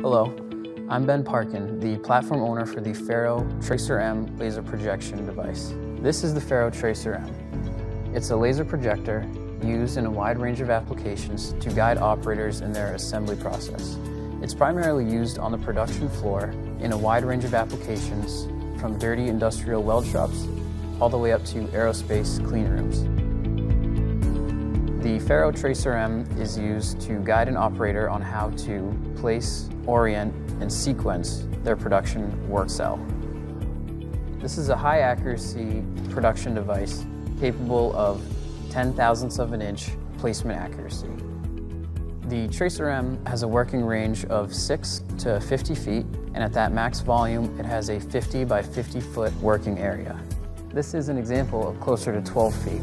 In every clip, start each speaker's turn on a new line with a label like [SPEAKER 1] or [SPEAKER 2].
[SPEAKER 1] Hello, I'm Ben Parkin, the platform owner for the Faro Tracer M laser projection device. This is the Faro Tracer M. It's a laser projector used in a wide range of applications to guide operators in their assembly process. It's primarily used on the production floor in a wide range of applications from dirty industrial weld shops all the way up to aerospace clean rooms. The Faro Tracer M is used to guide an operator on how to place, orient, and sequence their production work cell. This is a high accuracy production device capable of 10 thousandths of an inch placement accuracy. The Tracer M has a working range of 6 to 50 feet, and at that max volume, it has a 50 by 50 foot working area. This is an example of closer to 12 feet.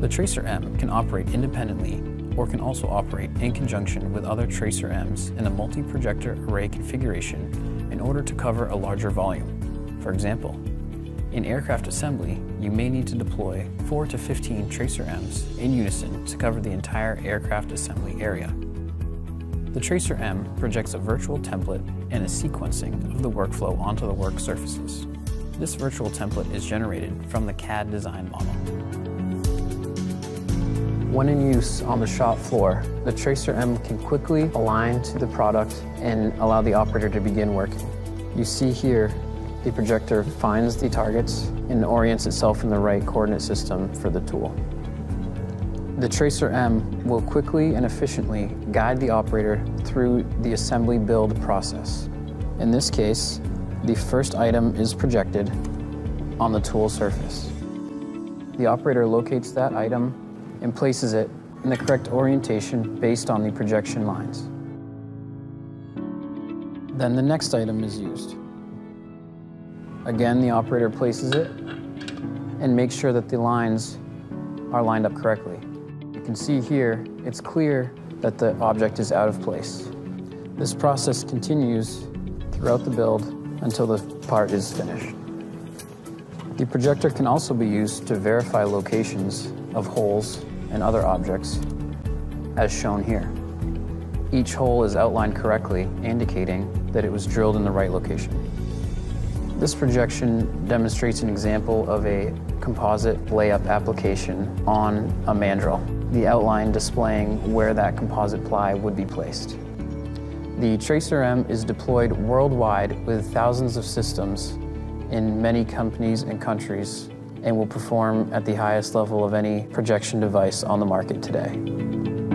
[SPEAKER 1] The Tracer M can operate independently or can also operate in conjunction with other Tracer Ms in a multi-projector array configuration in order to cover a larger volume. For example, in aircraft assembly, you may need to deploy 4 to 15 Tracer Ms in unison to cover the entire aircraft assembly area. The Tracer M projects a virtual template and a sequencing of the workflow onto the work surfaces. This virtual template is generated from the CAD design model. When in use on the shop floor, the Tracer M can quickly align to the product and allow the operator to begin working. You see here, the projector finds the targets and orients itself in the right coordinate system for the tool. The Tracer M will quickly and efficiently guide the operator through the assembly build process. In this case, the first item is projected on the tool surface. The operator locates that item and places it in the correct orientation based on the projection lines. Then the next item is used. Again, the operator places it and makes sure that the lines are lined up correctly. You can see here, it's clear that the object is out of place. This process continues throughout the build until the part is finished. The projector can also be used to verify locations of holes and other objects, as shown here. Each hole is outlined correctly, indicating that it was drilled in the right location. This projection demonstrates an example of a composite layup application on a mandrel, the outline displaying where that composite ply would be placed. The Tracer M is deployed worldwide with thousands of systems in many companies and countries and will perform at the highest level of any projection device on the market today.